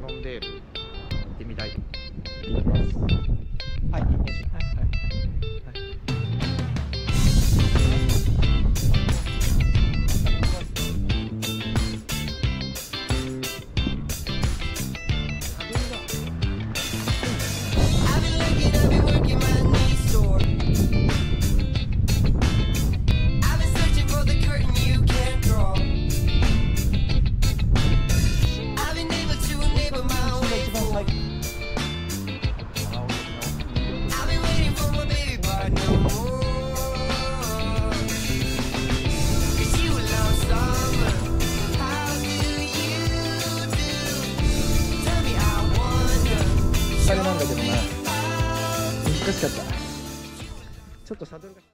キャノンデール行ってみたいと思います。はいはい。はい。だけどな。難しかった。ちょっとサドルが。